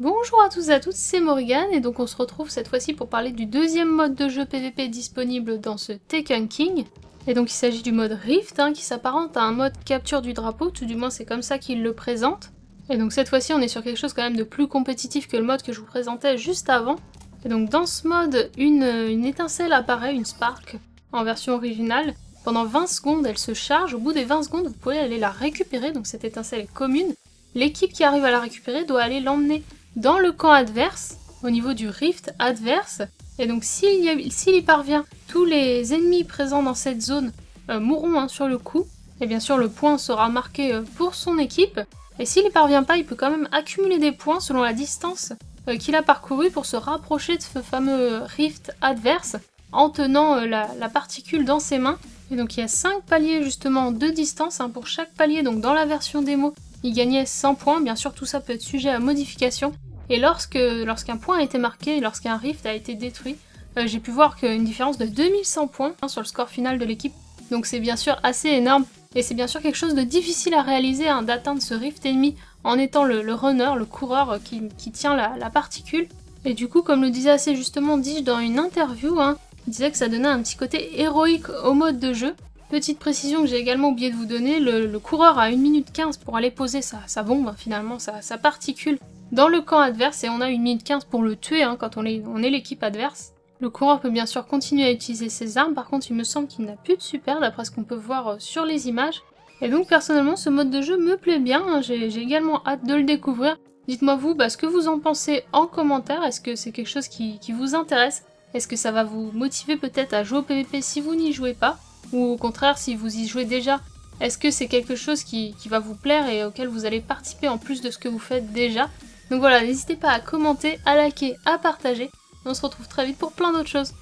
Bonjour à tous et à toutes, c'est Morrigan et donc on se retrouve cette fois-ci pour parler du deuxième mode de jeu PVP disponible dans ce Tekken King. Et donc il s'agit du mode Rift hein, qui s'apparente à un mode capture du drapeau, tout du moins c'est comme ça qu'il le présente. Et donc cette fois-ci on est sur quelque chose quand même de plus compétitif que le mode que je vous présentais juste avant. Et donc dans ce mode, une, une étincelle apparaît, une spark, en version originale. Pendant 20 secondes elle se charge, au bout des 20 secondes vous pouvez aller la récupérer, donc cette étincelle est commune. L'équipe qui arrive à la récupérer doit aller l'emmener dans le camp adverse, au niveau du rift adverse. Et donc s'il y, parvient, tous les ennemis présents dans cette zone euh, mourront hein, sur le coup. Et bien sûr le point sera marqué euh, pour son équipe. Et s'il n'y parvient pas, il peut quand même accumuler des points selon la distance euh, qu'il a parcouru pour se rapprocher de ce fameux rift adverse en tenant la, particule dans ses mains. Et donc il y a 5 paliers justement de distance hein, pour chaque palier. Donc dans la version démo, il gagnait 100 points. Bien sûr tout ça peut être sujet à modification. Et lorsque lorsqu'un point a été marqué, lorsqu'un rift a été détruit, euh, j'ai pu voir qu'une différence de 2100 points sur le score final de l'équipe. Donc c'est bien sûr assez énorme, et c'est bien sûr quelque chose de difficile à réaliser hein, d'atteindre ce rift ennemi en étant le, runner, le coureur qui, tient la, particule. Et du coup, comme le disait assez justement Dige dans une interview, hein, il disait que ça donnait un petit côté héroïque au mode de jeu. Petite précision que j'ai également oublié de vous donner, le, coureur a 1 minute 15 pour aller poser sa, bombe, finalement, sa particule dans le camp adverse et on a une minute 15 pour le tuer hein, quand on est, l'équipe adverse. Le coureur peut bien sûr continuer à utiliser ses armes, par contre il me semble qu'il n'a plus de super d'après ce qu'on peut voir euh, sur les images. Et donc personnellement ce mode de jeu me plaît bien, hein. j'ai également hâte de le découvrir. Dites-moi vous bah, ce que vous en pensez en commentaire, est-ce que c'est quelque chose qui, vous intéresse? Est-ce que ça va vous motiver peut-être à jouer au PvP si vous n'y jouez pas? Ou au contraire si vous y jouez déjà, est-ce que c'est quelque chose qui, va vous plaire et auquel vous allez participer en plus de ce que vous faites déjà? Donc voilà, n'hésitez pas à commenter, à liker, à partager. On se retrouve très vite pour plein d'autres choses.